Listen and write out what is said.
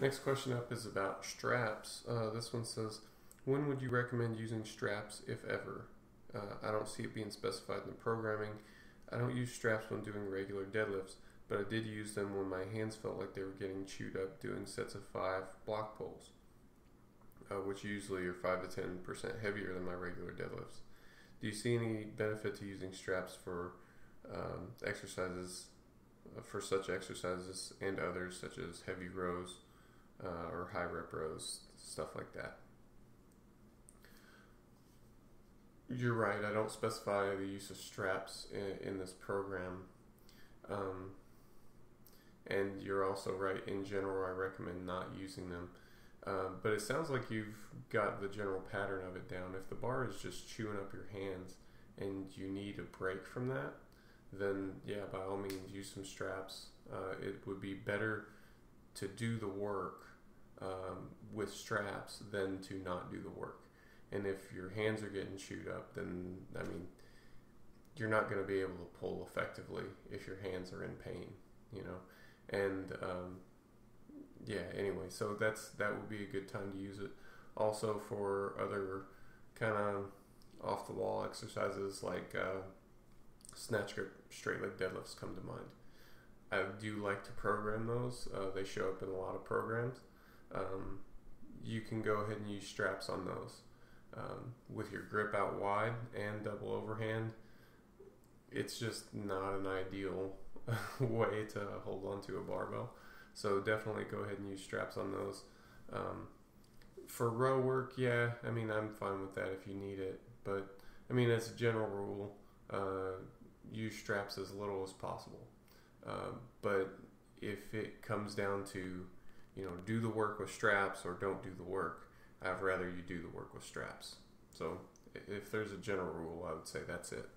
Next question up is about straps. Uh, this one says, when would you recommend using straps, if ever? Uh, I don't see it being specified in the programming. I don't use straps when doing regular deadlifts, but I did use them when my hands felt like they were getting chewed up doing sets of five block pulls, uh, which usually are 5 to 10% heavier than my regular deadlifts. Do you see any benefit to using straps for um, exercises, uh, for such exercises and others, such as heavy rows uh, or high rep rows, stuff like that? You're right. I don't specify the use of straps in, in this program. Um, and you're also right. In general, I recommend not using them. Uh, but it sounds like you've got the general pattern of it down. If the bar is just chewing up your hands and you need a break from that, then yeah, by all means, use some straps. Uh, it would be better to do the work um, with straps than to not do the work. And if your hands are getting chewed up, then I mean, you're not going to be able to pull effectively if your hands are in pain, you know. And um, yeah, anyway, so that's that would be a good time to use it. Also for other kind of off the wall exercises like uh, snatch grip, straight leg deadlifts come to mind. I do like to program those. Uh, they show up in a lot of programs. Um, you can go ahead and use straps on those um, with your grip out wide and double overhand, it's just not an ideal way to hold onto a barbell. So definitely go ahead and use straps on those. Um, for row work, yeah, I mean I'm fine with that if you need it, but I mean as a general rule, uh, use straps as little as possible. Uh, but if it comes down to, you know, do the work with straps or don't do the work, I'd rather you do the work with straps. So if there's a general rule, I would say that's it.